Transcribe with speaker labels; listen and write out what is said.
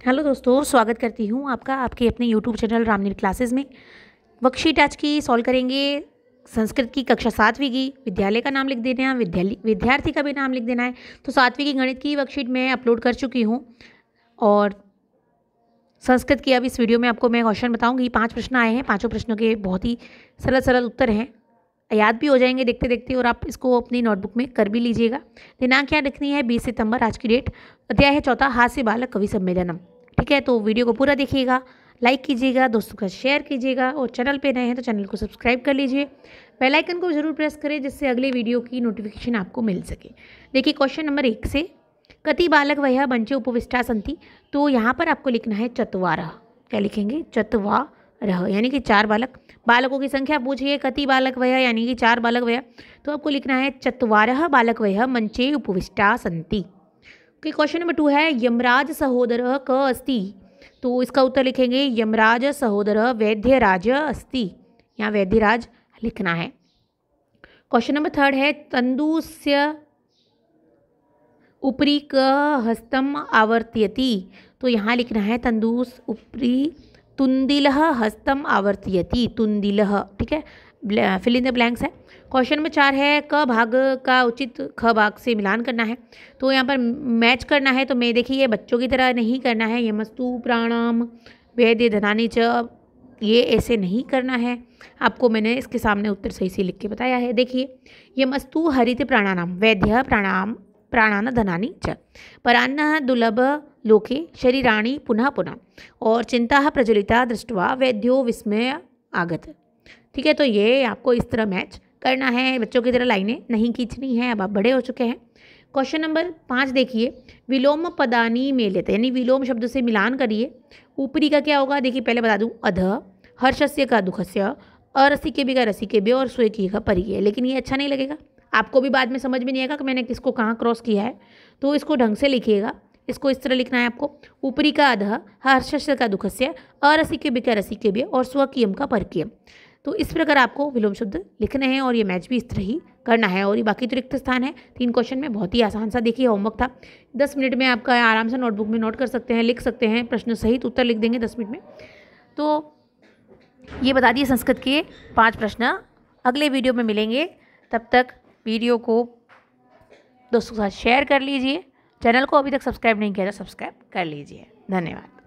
Speaker 1: Hello दोस्तों, स्वागत करती हूँ आपका, आपके अपने यूट्यूब चैनल रामनील क्लासेस में। वर्कशीट आज की सॉल्व करेंगे संस्कृत की कक्षा सातवीं की। विद्यालय का नाम लिख देना है, विद्यालय, विद्यार्थी का भी नाम लिख देना है। तो सातवीं की गणित की वर्कशीट मैं अपलोड कर चुकी हूँ। और संस्कृत की अब इस वीडियो में आपको मैं क्वेश्चन बताऊँगी। पाँच प्रश्न आए हैं, पाँचों प्रश्नों के बहुत ही सरल सरल उत्तर हैं। याद भी हो जाएँगे देखते देखते और आप इसको अपनी नोटबुक में कर भी लीजिएगा। दिनांक क्या लिखनी है बीस सितंबर, आज की डेट अध्याय है चौथा, हास्य बालक कवि सम्मेलनम। ठीक है तो वीडियो को पूरा देखिएगा लाइक कीजिएगा, दोस्तों का शेयर कीजिएगा और चैनल पे नए हैं तो चैनल को सब्सक्राइब कर लीजिए। बेल आइकन को ज़रूर प्रेस करें जिससे अगले वीडियो की नोटिफिकेशन आपको मिल सके। देखिए क्वेश्चन नंबर एक से, कति बालक वह बंचे उपविष्टा संति? तो यहाँ पर आपको लिखना है चतवारह। क्या लिखेंगे? चतवा रह, यानी कि चार बालक। बालकों की संख्या पूछिए, कति बालक वह यानी कि चार बालक वह तो आपको लिखना है चतवारह बालक वह मंचे उपविष्टा संति। ओके, क्वेश्चन नंबर टू है, यमराज सहोदर क अस्ति। तो इसका उत्तर लिखेंगे, यमराज सहोदर वैद्यराज अस्ति। यहाँ वैद्यराज लिखना है। क्वेश्चन नंबर थर्ड है, तंदुस्य ऊपरी क हस्तम आवर्त्यति। तो यहाँ लिखना है, तंदूस ऊपरी तुंदिल हस्तम आवर्त्यति। तुंदिल, ठीक है? फिल इन द ब्लैंक्स है। क्वेश्चन नंबर चार है, क भाग का उचित ख भाग से मिलान करना है। तो यहाँ पर मैच करना है तो मैं, देखिए, ये बच्चों की तरह नहीं करना है। ये मस्तु, प्राणाम वैद्य धनानी, च, ये ऐसे नहीं करना है। आपको मैंने इसके सामने उत्तर सही से लिख के बताया है। देखिए, ये मस्तु, हरित प्राणानाम, वैद्य प्राणाम प्राणान धनानी च। परान्न दुर्लभ लोके शरीराणी पुनः पुनः और चिंता प्रज्वलिता दृष्टवा वैद्यो विस्मय आगत। ठीक है तो ये आपको इस तरह मैच करना है। बच्चों की तरह लाइनें नहीं खींचनी है, अब आप बड़े हो चुके हैं। क्वेश्चन नंबर पाँच देखिए। विलोम पदानी में लेते यानी विलोम शब्द से मिलान करिए। ऊपरी का क्या होगा? देखिए, पहले बता दूँ। अध, हर्षस्य का दुखस्य अरसी के भी का रसी के भी, और स्वे की का परी लेकिन ये अच्छा नहीं लगेगा। आपको भी बाद में समझ में नहीं आएगा कि मैंने किसको कहाँ क्रॉस किया है। तो इसको ढंग से लिखिएगा। इसको इस तरह लिखना है आपको। ऊपरी का अध हर्षस्य का दुखस्य रसी के भी और स्वकीयम का परकीयम तो इस प्रकार आपको विलोम शब्द लिखने हैं और ये मैच भी इस तरह ही करना है और ये बाकी तो रिक्त स्थान है। तीन क्वेश्चन में बहुत ही आसान सा देखिए होमवर्क था। दस मिनट में आपका आराम से नोटबुक में नोट कर सकते हैं, लिख सकते हैं, प्रश्न सहित उत्तर लिख देंगे दस मिनट में। तो ये बता दिए संस्कृत के पाँच प्रश्न। अगले वीडियो में मिलेंगे। तब तक वीडियो को दोस्तों के साथ शेयर कर लीजिए। चैनल को अभी तक सब्सक्राइब नहीं किया था सब्सक्राइब कर लीजिए। धन्यवाद।